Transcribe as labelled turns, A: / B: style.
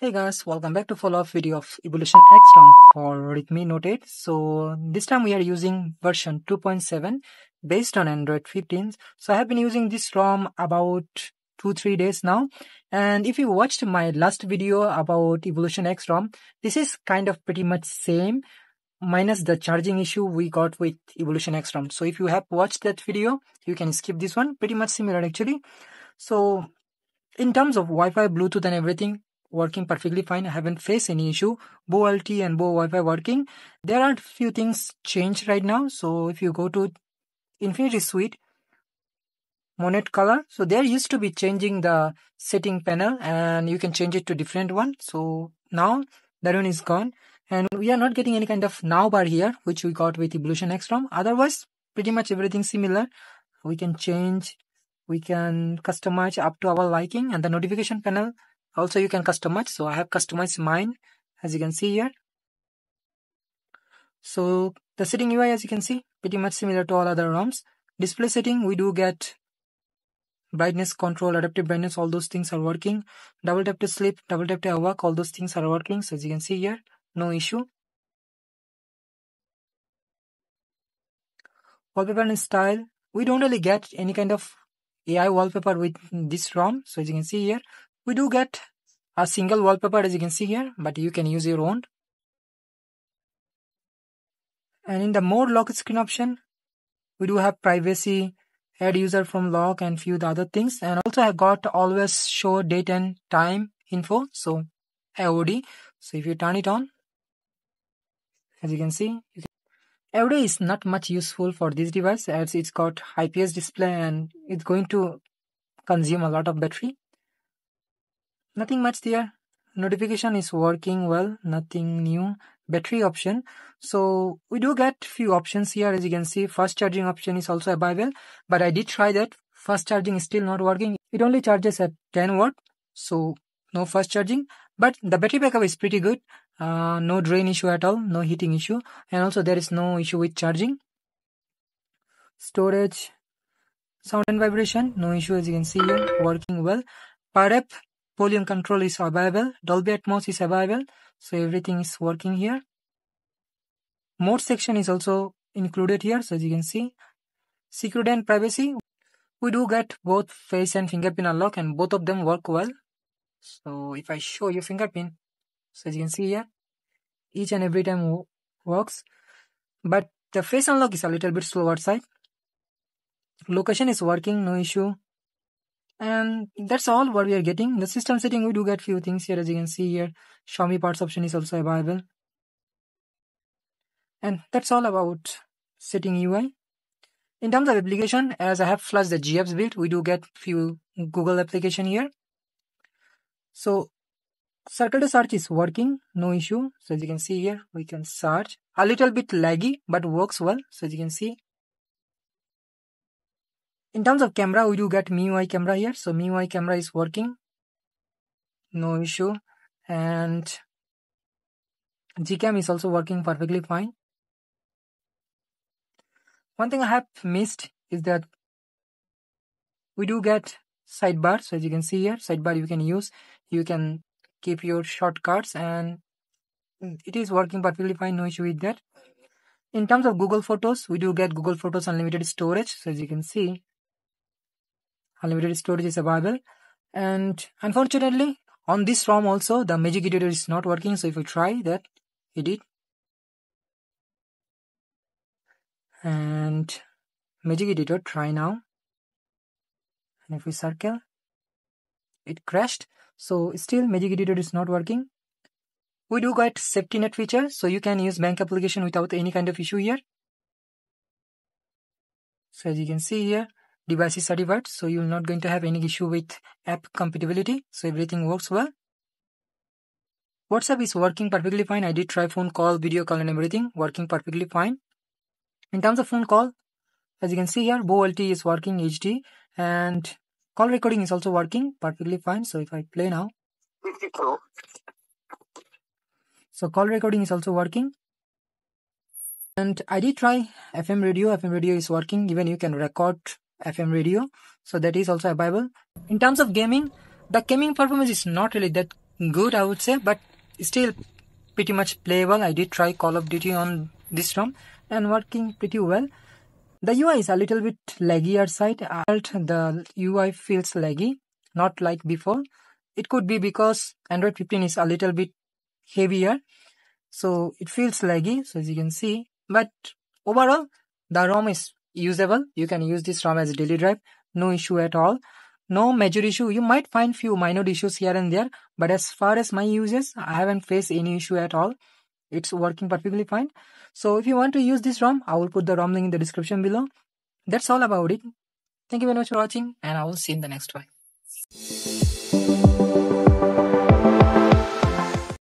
A: Hey guys, welcome back to follow-up video of Evolution X ROM for Redmi Note 8. So this time we are using version 2.7 based on Android 15. So I have been using this ROM about 2-3 days now. And if you watched my last video about Evolution X ROM, this is kind of pretty much same minus the charging issue we got with Evolution X ROM. So if you have watched that video, you can skip this one. Pretty much similar actually. So in terms of Wi-Fi, Bluetooth and everything, working perfectly fine. I haven't faced any issue. VoLTE and VoWiFi working. There are few things changed right now. So if you go to Infinity Suite, Monet color. So there used to be changing the setting panel and you can change it to different one. So now that one is gone and we are not getting any kind of now bar here, which we got with Evolution X ROM. Otherwise, pretty much everything similar. We can change, we can customize up to our liking and the notification panel also you can customize. So i have customized mine as you can see here. So the setting ui as you can see pretty much similar to all other roms. Display setting we do get brightness control adaptive brightness all those things are working. Double tap to sleep double tap to awake all those things are working. So as you can see here no issue. Wallpaper and style we don't really get any kind of ai wallpaper with this rom. So as you can see here we do get a single wallpaper as you can see here, but you can use your own. And in the more lock screen option, we do have privacy, add user from lock and few the other things. And also I got always show date and time info. So AOD. So if you turn it on, as you can see, you can AOD is not much useful for this device as it's got IPS display and it's going to consume a lot of battery nothing much there. Notification is working well. Nothing new. Battery option. So we do get few options here as you can see. Fast charging option is also available but i did try that. Fast charging is still not working. It only charges at 10 watt so no fast charging. But the battery backup is pretty good. Uh, no drain issue at all no heating issue. And also there is no issue with charging. Storage sound and vibration no issue as you can see here working well. PowerApp volume control is available dolby atmos is available so everything is working here. Mode section is also included here so as you can see. Security and privacy. We do get both face and fingerprint unlock and both of them work well. So if i show you fingerprint so as you can see here each and every time works. But the face unlock is a little bit slower side location is working no issue and that's all what we are getting. The system setting we do get few things here as you can see here. Xiaomi parts option is also available. And that's all about setting ui in terms of application as i have flashed the gapps build we do get few google application here. So circle to search is working no issue. So as you can see here we can search. A little bit laggy but works well. So as you can see in terms of camera, we do get MIUI camera here. So MIUI camera is working. No issue. And Gcam is also working perfectly fine. One thing I have missed is that we do get sidebar. So as you can see here, sidebar you can use. You can keep your shortcuts and it is working perfectly fine. No issue with that. In terms of Google Photos, we do get Google Photos unlimited storage. So as you can see, unlimited storage is available. And unfortunately on this ROM also the magic editor is not working. So if you try that edit and magic editor try now. And if we circle it crashed. So still magic editor is not working. We do get safety net feature so you can use bank application without any kind of issue here. So as you can see here device is certified so you're not going to have any issue with app compatibility. So everything works well. Whatsapp is working perfectly fine. I did try phone call video call and everything. Working perfectly fine. In terms of phone call as you can see here VoLTE is working hd and call recording is also working perfectly fine. So if i play now. So call recording is also working. And i did try fm radio. Fm radio is working. Even you can record FM radio. So that is also available. In terms of gaming, the gaming performance is not really that good I would say but still pretty much playable. I did try Call of Duty on this ROM and working pretty well. The UI is a little bit laggier side I the UI feels laggy not like before. It could be because Android 15 is a little bit heavier so it feels laggy so as you can see. But overall the ROM is usable. You can use this ROM as a daily drive. No issue at all. No major issue. You might find few minor issues here and there but as far as my uses i haven't faced any issue at all. It's working perfectly fine. So if you want to use this rom i will put the rom link in the description below. That's all about it. Thank you very much for watching and i will see you in the next one